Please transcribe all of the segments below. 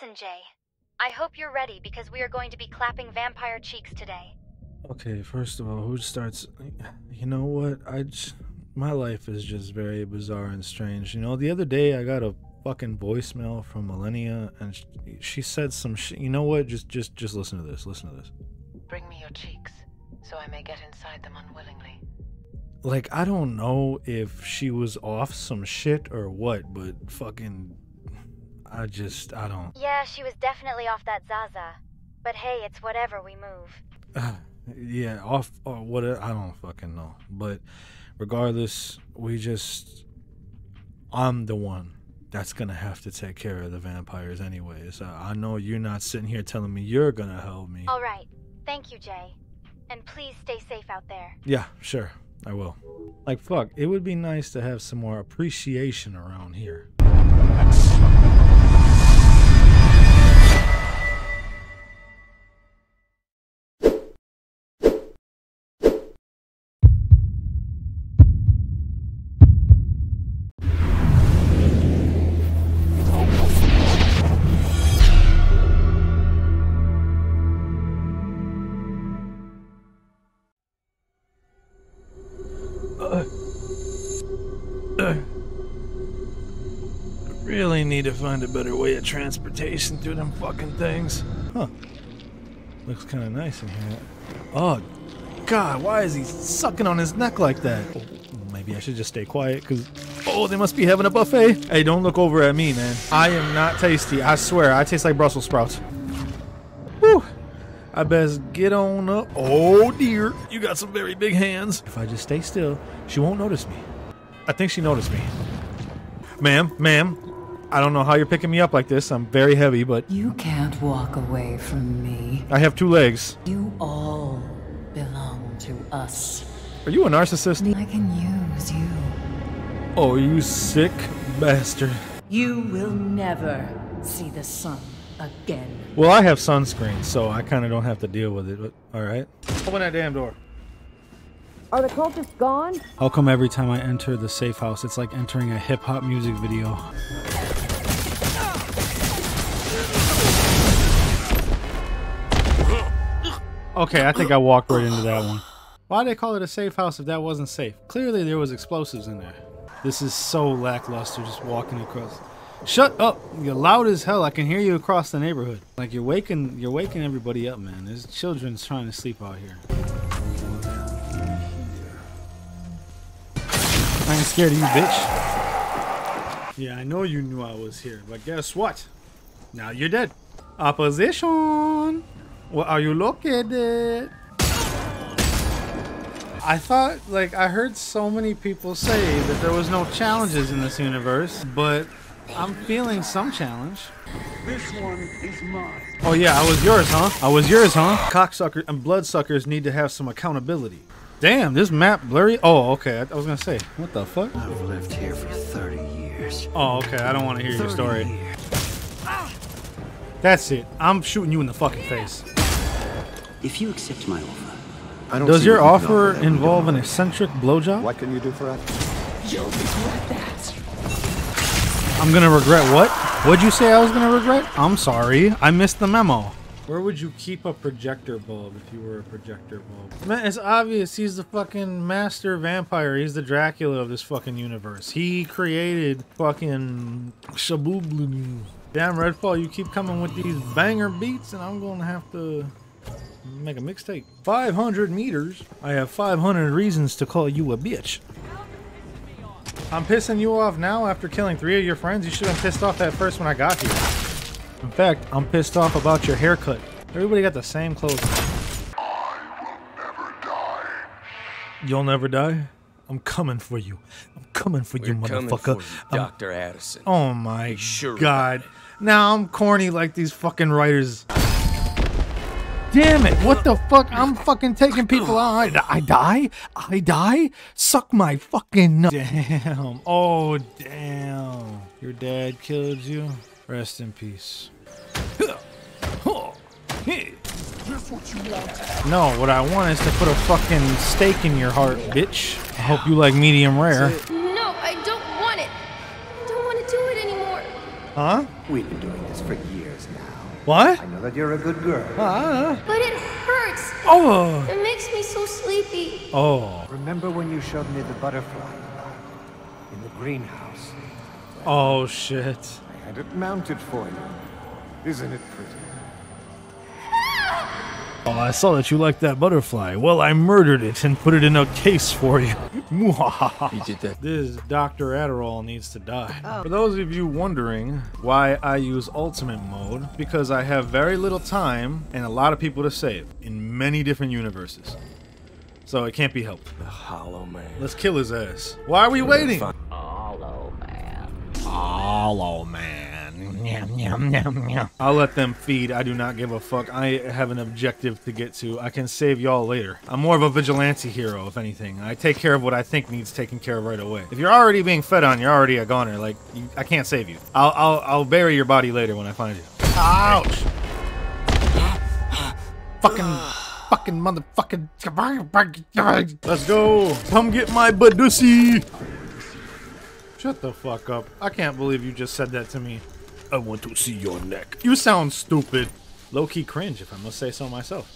Listen, Jay. I hope you're ready because we are going to be clapping vampire cheeks today. Okay, first of all, who starts? You know what? I just, my life is just very bizarre and strange. You know, the other day I got a fucking voicemail from Millennia, and she, she said some shit. You know what? Just, just, just listen to this. Listen to this. Bring me your cheeks, so I may get inside them unwillingly. Like I don't know if she was off some shit or what, but fucking, I just, I don't. Yeah, she was definitely off that Zaza. But hey, it's whatever we move. yeah, off or what? I don't fucking know. But regardless, we just, I'm the one that's gonna have to take care of the vampires anyways. I, I know you're not sitting here telling me you're gonna help me. All right. Thank you, Jay. And please stay safe out there. Yeah, sure, I will. Like fuck, it would be nice to have some more appreciation around here. Need to find a better way of transportation through them fucking things. Huh. Looks kind of nice in here. Oh, God, why is he sucking on his neck like that? Maybe I should just stay quiet, because... Oh, they must be having a buffet. Hey, don't look over at me, man. I am not tasty. I swear, I taste like Brussels sprouts. Whew. I best get on up. Oh, dear. You got some very big hands. If I just stay still, she won't notice me. I think she noticed me. Ma'am, ma'am, I don't know how you're picking me up like this. I'm very heavy, but You can't walk away from me. I have two legs. You all belong to us. Are you a narcissist? I can use you. Oh, you sick bastard. You will never see the sun again. Well, I have sunscreen, so I kind of don't have to deal with it. But, all right. Open that damn door. Are the cultists gone? How come every time I enter the safe house, it's like entering a hip hop music video? Okay, I think I walked right into that one. Why'd they call it a safe house if that wasn't safe? Clearly there was explosives in there. This is so lackluster just walking across. Shut up! You're loud as hell. I can hear you across the neighborhood. Like you're waking you're waking everybody up, man. There's children trying to sleep out here. I ain't scared of you, bitch. Yeah, I know you knew I was here, but guess what? Now you're dead. Opposition! Where are you located? I thought, like, I heard so many people say that there was no challenges in this universe, but I'm feeling some challenge. This one is mine. Oh yeah, I was yours, huh? I was yours, huh? Cocksucker and bloodsuckers need to have some accountability. Damn, this map blurry. Oh, okay. I, I was gonna say, what the fuck? I've lived here for 30 years. Oh, okay. I don't want to hear your story. years. That's it. I'm shooting you in the fucking face. If you accept my offer, I don't Does your you offer involve an eccentric blowjob? What can you do for us? You'll regret that. I'm gonna regret what? What'd you say I was gonna regret? I'm sorry. I missed the memo. Where would you keep a projector bulb if you were a projector bulb? Man, it's obvious he's the fucking master vampire. He's the Dracula of this fucking universe. He created fucking Shabooblu. Damn, Redfall, you keep coming with these banger beats, and I'm gonna have to make a mixtape. 500 meters. I have 500 reasons to call you a bitch. I'm pissing you off now after killing three of your friends. You should have pissed off that first when I got here. In fact, I'm pissed off about your haircut. Everybody got the same clothes. I will never die. You'll never die? I'm coming for you. I'm coming for you, We're coming motherfucker. for you, Dr. Addison. Oh my sure god. Now I'm corny like these fucking writers. Damn it, what the fuck? I'm fucking taking people out. I, I die? I die? Suck my fucking nut. Damn. Oh, damn. Your dad killed you? Rest in peace. No, what I want is to put a fucking stake in your heart, bitch. I hope you like medium rare. No, I don't want it. I don't want to do it anymore. Huh? We've been doing this for years now. What? I know that you're a good girl. Ah. But it hurts. Oh. It makes me so sleepy. Oh. Remember when you showed me the butterfly in the greenhouse? Oh shit. I had it mounted for you. Isn't it pretty? Oh, I saw that you liked that butterfly. Well, I murdered it and put it in a case for you. You did that. This Dr. Adderall needs to die. Oh. For those of you wondering why I use ultimate mode, because I have very little time and a lot of people to save in many different universes. So it can't be helped. The Hollow Man. Let's kill his ass. Why are we waiting? Fine. Hollow man. I'll let them feed. I do not give a fuck. I have an objective to get to. I can save y'all later. I'm more of a vigilante hero, if anything. I take care of what I think needs taken care of right away. If you're already being fed on, you're already a goner. Like, you, I can't save you. I'll, I'll, I'll bury your body later when I find you. Ouch! fucking, fucking motherfucking. Let's go. Come get my badussy. Shut the fuck up. I can't believe you just said that to me. I want to see your neck. You sound stupid. Low key cringe, if I must say so myself.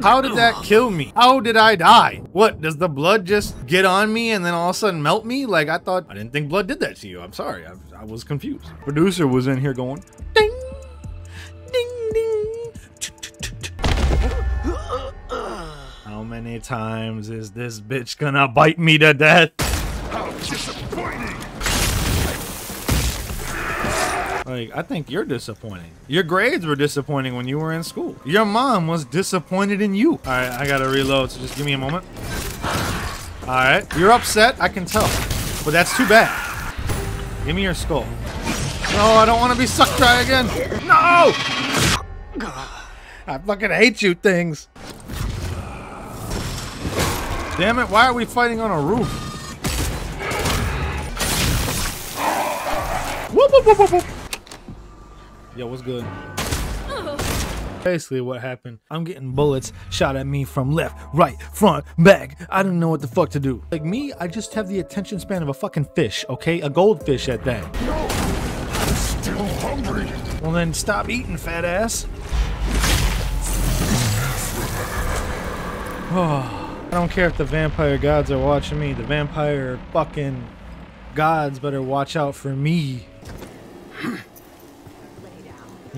How did that kill me? How did I die? What, does the blood just get on me and then all of a sudden melt me? Like, I thought, I didn't think blood did that to you. I'm sorry. I, I was confused. Producer was in here going, ding, ding, ding. How many times is this bitch gonna bite me to death? Like, I think you're disappointing. Your grades were disappointing when you were in school. Your mom was disappointed in you. All right, I gotta reload, so just give me a moment. All right, you're upset, I can tell. But that's too bad. Give me your skull. No, I don't want to be sucked dry again. No! I fucking hate you things. Damn it, why are we fighting on a roof? Whoop, whoop, whoop. Yo, what's good? Oh. Basically, what happened, I'm getting bullets shot at me from left, right, front, back. I don't know what the fuck to do. Like me, I just have the attention span of a fucking fish, okay? A goldfish at that. No, I'm still hungry. Well, then stop eating, fat ass. Oh, I don't care if the vampire gods are watching me. The vampire fucking gods better watch out for me.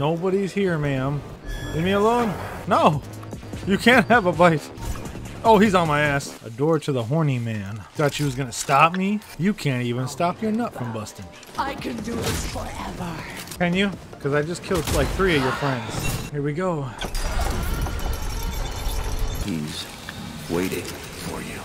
Nobody's here, ma'am. Leave me alone. No, you can't have a bite. Oh, he's on my ass. A door to the horny man. Thought you was gonna stop me? You can't even stop your nut from busting. I can do this forever. Can you? Because I just killed like three of your friends. Here we go. He's waiting for you.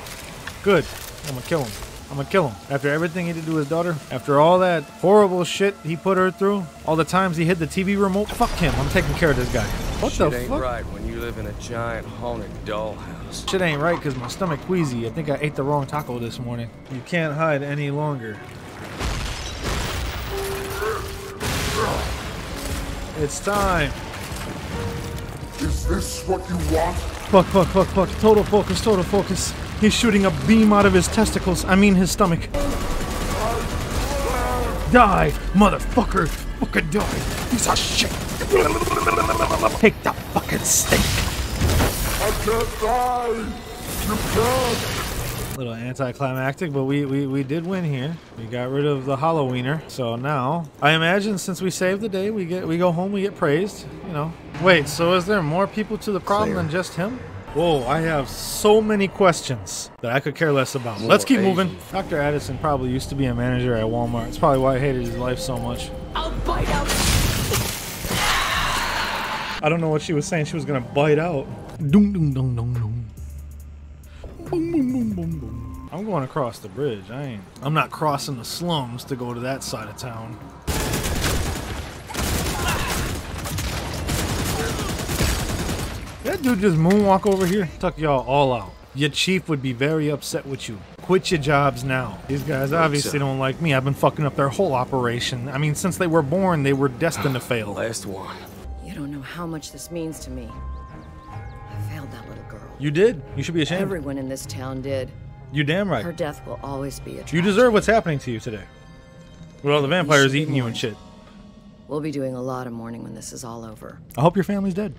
Good. I'm gonna kill him. I'm gonna kill him. After everything he did to his daughter, after all that horrible shit he put her through, all the times he hid the TV remote, fuck him. I'm taking care of this guy. What Shit the ain't fuck? right when you live in a giant haunted dollhouse. Shit ain't right because my stomach queasy. I think I ate the wrong taco this morning. You can't hide any longer. It's time. Is this what you want? Fuck, fuck, fuck, fuck. Total focus, total focus. He's shooting a beam out of his testicles. I mean his stomach. Die, motherfucker. Fucking die. Piece of shit. Take the fucking stake. I can't die! You can't! little anticlimactic, but we, we, we did win here. We got rid of the Halloweener. So now, I imagine since we saved the day, we get we go home, we get praised. You know. Wait, so is there more people to the problem than just him? Whoa, I have so many questions that I could care less about. More Let's keep moving. Dr. Addison probably used to be a manager at Walmart. It's probably why I hated his life so much. I'll bite out. I don't know what she was saying. She was gonna bite out. Doom doom doom doom doom. Boom boom boom boom boom. I'm going across the bridge. I ain't. I'm not crossing the slums to go to that side of town. Dude just moonwalk over here. Tuck y'all all out. Your chief would be very upset with you. Quit your jobs now. These guys obviously don't like me. I've been fucking up their whole operation. I mean, since they were born, they were destined to ah, fail. Last one. You don't know how much this means to me. I failed that little girl. You did. You should be ashamed. Everyone in this town did. You damn right. Her death will always be a tragedy. You deserve what's happening to you today. With all the vampires eating you and shit. We'll be doing a lot of mourning when this is all over. I hope your family's dead.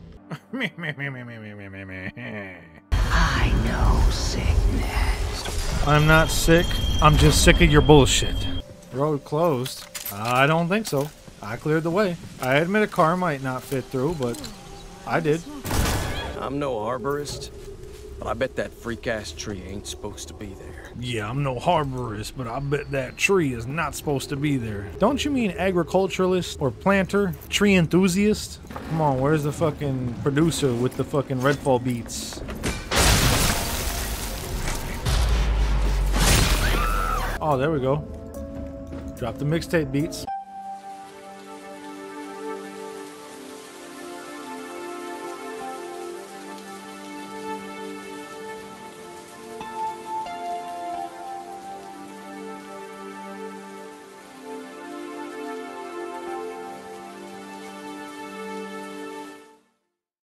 I know sickness. I'm not sick. I'm just sick of your bullshit. Road closed. I don't think so. I cleared the way. I admit a car might not fit through, but I did. I'm no arborist, but I bet that freak ass tree ain't supposed to be there. Yeah, I'm no harborist, but I bet that tree is not supposed to be there. Don't you mean agriculturalist or planter? Tree enthusiast? Come on, where's the fucking producer with the fucking Redfall beats? Oh, there we go. Drop the mixtape beats.